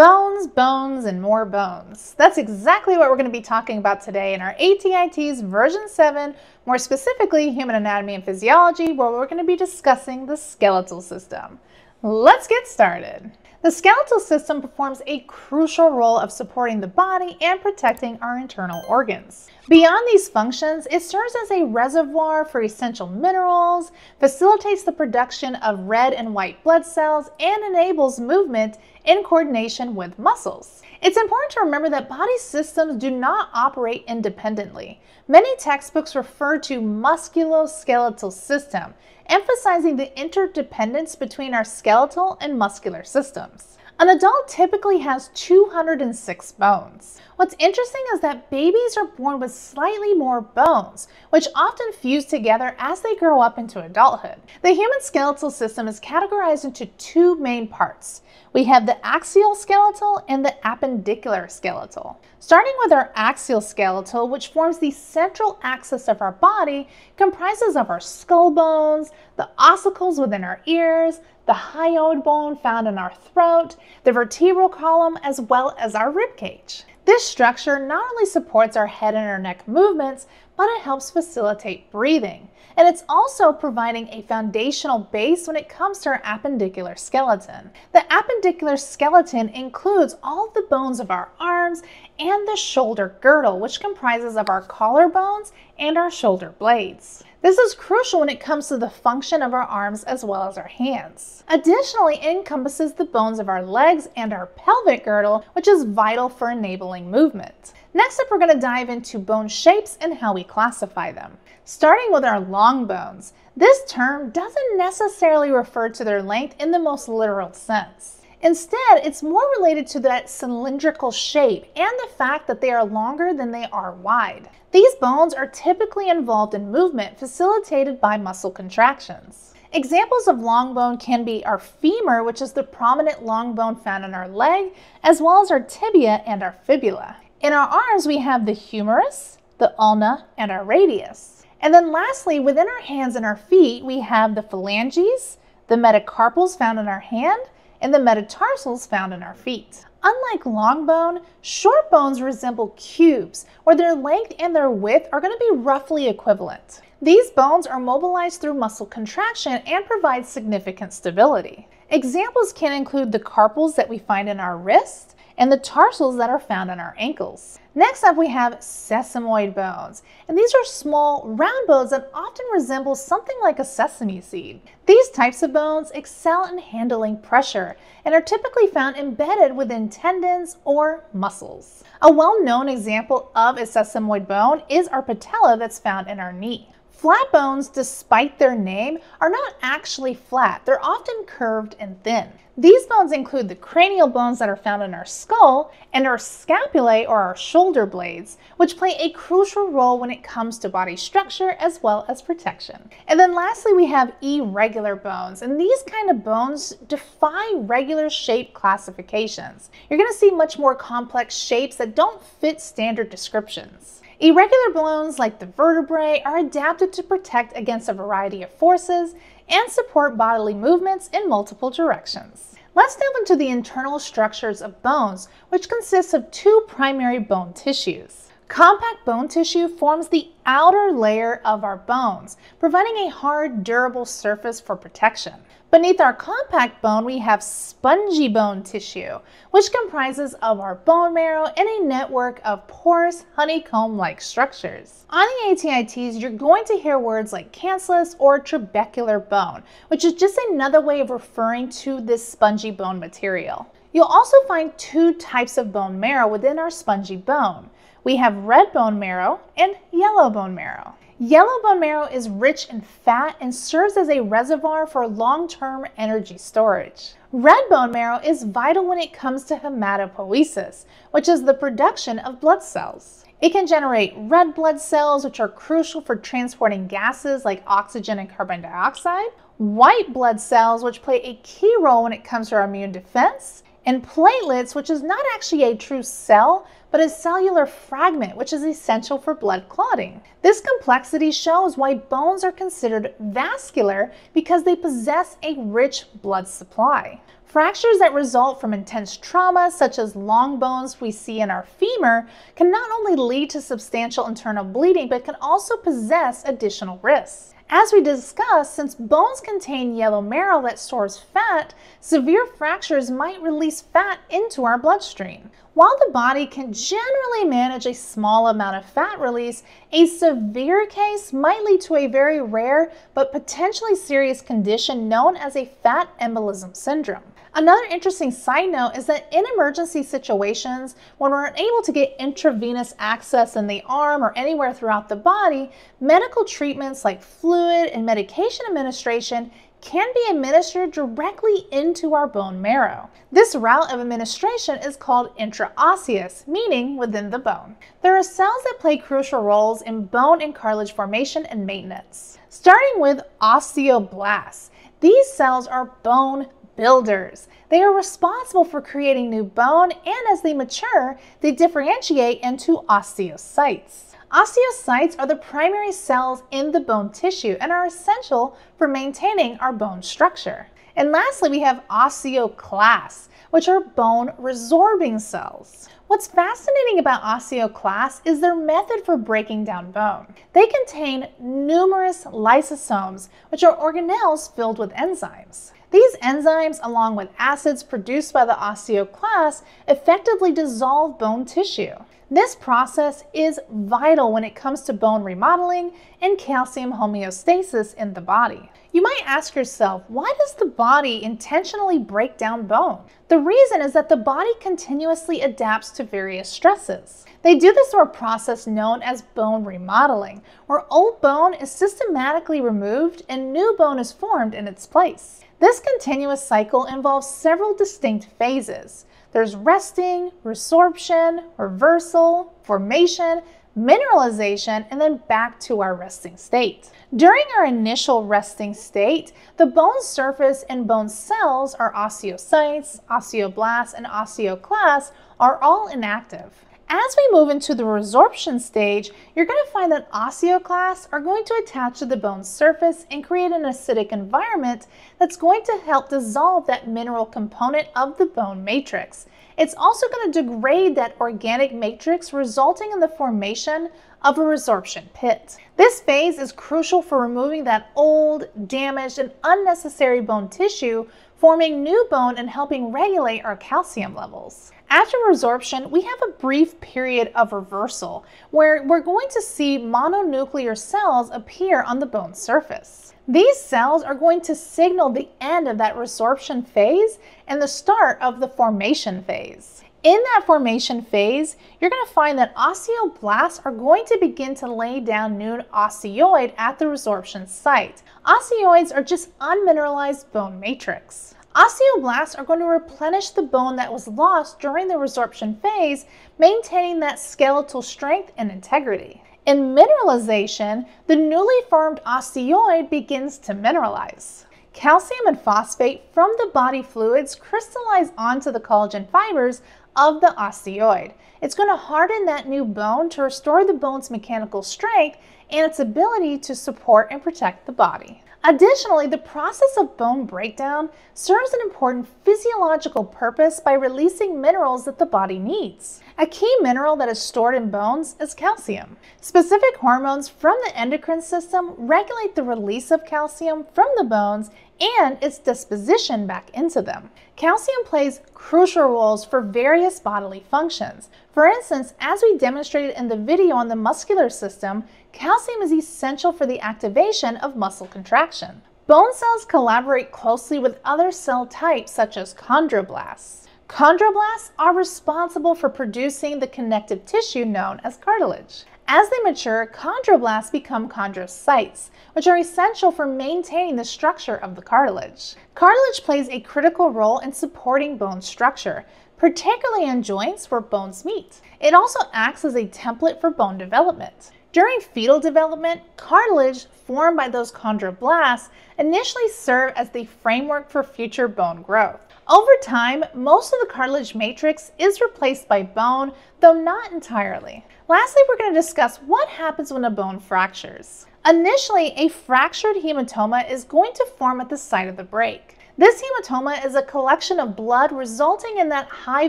Bones, bones, and more bones. That's exactly what we're going to be talking about today in our ATI TEAS version 7, more specifically Human Anatomy and Physiology, where we're going to be discussing the skeletal system. Let's get started. The skeletal system performs a crucial role of supporting the body and protecting our internal organs. Beyond these functions, it serves as a reservoir for essential minerals, facilitates the production of red and white blood cells, and enables movement in coordination with muscles. It's important to remember that body systems do not operate independently. Many textbooks refer to musculoskeletal system, emphasizing the interdependence between our skeletal and muscular systems. An adult typically has 206 bones. What's interesting is that babies are born with slightly more bones, which often fuse together as they grow up into adulthood. The human skeletal system is categorized into two main parts. We have the axial skeletal and the appendicular skeletal. Starting with our axial skeletal, which forms the central axis of our body, comprises of our skull bones, the ossicles within our ears, the hyoid bone found in our throat, the vertebral column, as well as our rib cage. This structure not only supports our head and our neck movements, but it helps facilitate breathing. And it's also providing a foundational base when it comes to our appendicular skeleton. The appendicular skeleton includes all the bones of our arms and the shoulder girdle, which comprises of our collarbones and our shoulder blades. This is crucial when it comes to the function of our arms as well as our hands. Additionally, it encompasses the bones of our legs and our pelvic girdle, which is vital for enabling movement. Next up, we're going to dive into bone shapes and how we classify them. Starting with our long bones, this term doesn't necessarily refer to their length in the most literal sense. Instead, it's more related to that cylindrical shape and the fact that they are longer than they are wide. These bones are typically involved in movement facilitated by muscle contractions. Examples of long bone can be our femur, which is the prominent long bone found in our leg, as well as our tibia and our fibula. In our arms, we have the humerus, the ulna, and our radius. And then lastly, within our hands and our feet, we have the phalanges, the metacarpals found in our hand, and the metatarsals found in our feet. Unlike long bone, short bones resemble cubes, where their length and their width are going to be roughly equivalent. These bones are mobilized through muscle contraction and provide significant stability. Examples can include the carpals that we find in our wrists and the tarsals that are found on our ankles. Next up, we have sesamoid bones, and these are small, round bones that often resemble something like a sesame seed. These types of bones excel in handling pressure and are typically found embedded within tendons or muscles. A well-known example of a sesamoid bone is our patella that's found in our knee. Flat bones, despite their name, are not actually flat. They're often curved and thin. These bones include the cranial bones that are found in our skull and our scapulae or our shoulder blades, which play a crucial role when it comes to body structure as well as protection. And then lastly, we have irregular bones, and these kind of bones defy regular shape classifications. You're gonna see much more complex shapes that don't fit standard descriptions. Irregular bones like the vertebrae are adapted to protect against a variety of forces and support bodily movements in multiple directions. Let's delve into the internal structures of bones, which consists of two primary bone tissues. Compact bone tissue forms the outer layer of our bones, providing a hard, durable surface for protection. Beneath our compact bone, we have spongy bone tissue, which comprises of our bone marrow and a network of porous honeycomb-like structures. On the ATI TEAS, you're going to hear words like cancellous or trabecular bone, which is just another way of referring to this spongy bone material. You'll also find two types of bone marrow within our spongy bone. We have red bone marrow and yellow bone marrow. Yellow bone marrow is rich in fat and serves as a reservoir for long-term energy storage. Red bone marrow is vital when it comes to hematopoiesis, which is the production of blood cells. It can generate red blood cells, which are crucial for transporting gases like oxygen and carbon dioxide, white blood cells, which play a key role when it comes to our immune defense, and platelets, which is not actually a true cell, but a cellular fragment, which is essential for blood clotting. This complexity shows why bones are considered vascular because they possess a rich blood supply. Fractures that result from intense trauma, such as long bones we see in our femur, can not only lead to substantial internal bleeding, but can also possess additional risks. As we discussed, since bones contain yellow marrow that stores fat, severe fractures might release fat into our bloodstream. While the body can generally manage a small amount of fat release, a severe case might lead to a very rare but potentially serious condition known as a fat embolism syndrome. Another interesting side note is that in emergency situations, when we're unable to get intravenous access in the arm or anywhere throughout the body, medical treatments like fluid and medication administration can be administered directly into our bone marrow. This route of administration is called intraosseous, meaning within the bone. There are cells that play crucial roles in bone and cartilage formation and maintenance. Starting with osteoblasts. These cells are bone builders. They are responsible for creating new bone, and as they mature, they differentiate into osteocytes. Osteocytes are the primary cells in the bone tissue and are essential for maintaining our bone structure. And lastly, we have osteoclasts, which are bone resorbing cells. What's fascinating about osteoclasts is their method for breaking down bone. They contain numerous lysosomes, which are organelles filled with enzymes. These enzymes, along with acids produced by the osteoclast, effectively dissolve bone tissue. This process is vital when it comes to bone remodeling and calcium homeostasis in the body. You might ask yourself, why does the body intentionally break down bone? The reason is that the body continuously adapts to various stresses. They do this through a process known as bone remodeling, where old bone is systematically removed and new bone is formed in its place. This continuous cycle involves several distinct phases. There's resting, resorption, reversal, formation, mineralization, and then back to our resting state. During our initial resting state, the bone surface and bone cells, our osteocytes, osteoblasts, and osteoclasts, are all inactive. As we move into the resorption stage, you're going to find that osteoclasts are going to attach to the bone surface and create an acidic environment that's going to help dissolve that mineral component of the bone matrix. It's also going to degrade that organic matrix, resulting in the formation of a resorption pit. This phase is crucial for removing that old, damaged, and unnecessary bone tissue, forming new bone and helping regulate our calcium levels. After resorption, we have a brief period of reversal where we're going to see mononuclear cells appear on the bone surface. These cells are going to signal the end of that resorption phase and the start of the formation phase. In that formation phase, you're going to find that osteoblasts are going to begin to lay down new osteoid at the resorption site. Osteoids are just unmineralized bone matrix. Osteoblasts are going to replenish the bone that was lost during the resorption phase, maintaining that skeletal strength and integrity. In mineralization, the newly formed osteoid begins to mineralize. Calcium and phosphate from the body fluids crystallize onto the collagen fibers of the osteoid. It's going to harden that new bone to restore the bone's mechanical strength and its ability to support and protect the body. Additionally, the process of bone breakdown serves an important physiological purpose by releasing minerals that the body needs. A key mineral that is stored in bones is calcium. Specific hormones from the endocrine system regulate the release of calcium from the bones and its disposition back into them. Calcium plays crucial roles for various bodily functions. For instance, as we demonstrated in the video on the muscular system, calcium is essential for the activation of muscle contraction. Bone cells collaborate closely with other cell types such as chondroblasts. Chondroblasts are responsible for producing the connective tissue known as cartilage. As they mature, chondroblasts become chondrocytes, which are essential for maintaining the structure of the cartilage. Cartilage plays a critical role in supporting bone structure, particularly in joints where bones meet. It also acts as a template for bone development. During fetal development, cartilage formed by those chondroblasts initially serve as the framework for future bone growth. Over time, most of the cartilage matrix is replaced by bone, though not entirely. Lastly, we're going to discuss what happens when a bone fractures. Initially, a fractured hematoma is going to form at the site of the break. This hematoma is a collection of blood resulting in that high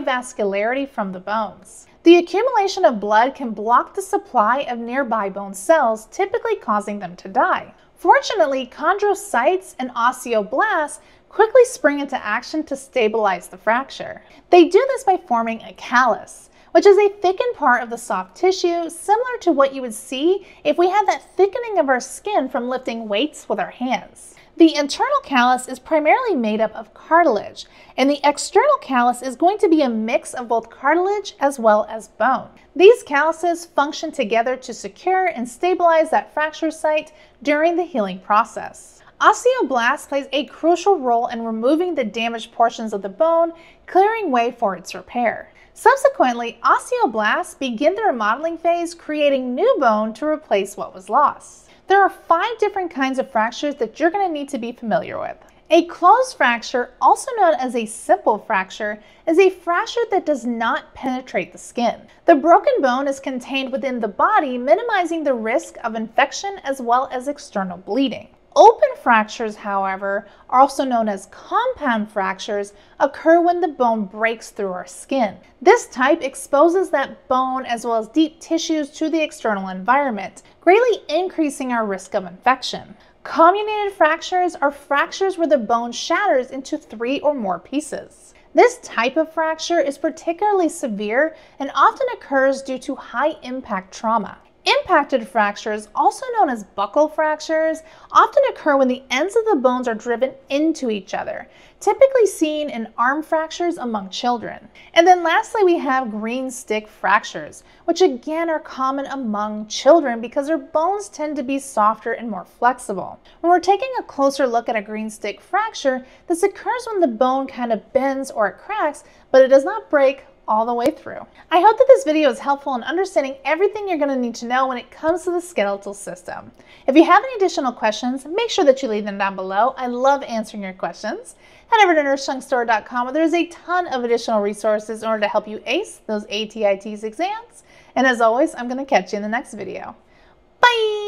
vascularity from the bones. The accumulation of blood can block the supply of nearby bone cells, typically causing them to die. Fortunately, chondrocytes and osteoblasts quickly spring into action to stabilize the fracture. They do this by forming a callus, which is a thickened part of the soft tissue similar to what you would see if we had that thickening of our skin from lifting weights with our hands. The internal callus is primarily made up of cartilage, and the external callus is going to be a mix of both cartilage as well as bone. These calluses function together to secure and stabilize that fracture site during the healing process. Osteoblast plays a crucial role in removing the damaged portions of the bone, clearing way for its repair. Subsequently, osteoblasts begin the remodeling phase, creating new bone to replace what was lost. There are five different kinds of fractures that you're going to need to be familiar with. A closed fracture, also known as a simple fracture, is a fracture that does not penetrate the skin. The broken bone is contained within the body, minimizing the risk of infection as well as external bleeding. Open fractures, however, also known as compound fractures, occur when the bone breaks through our skin. This type exposes that bone as well as deep tissues to the external environment, greatly increasing our risk of infection. Comminuted fractures are fractures where the bone shatters into three or more pieces. This type of fracture is particularly severe and often occurs due to high impact trauma. Impacted fractures, also known as buckle fractures, often occur when the ends of the bones are driven into each other, typically seen in arm fractures among children. And then lastly, we have green stick fractures, which again are common among children because their bones tend to be softer and more flexible. When we're taking a closer look at a green stick fracture, this occurs when the bone kind of bends or it cracks, but it does not break all the way through. I hope that this video is helpful in understanding everything you're going to need to know when it comes to the skeletal system. If you have any additional questions, make sure that you leave them down below. I love answering your questions. Head over to nursecheungstore.com where there's a ton of additional resources in order to help you ace those ATI TEAS exams. And as always, I'm going to catch you in the next video. Bye!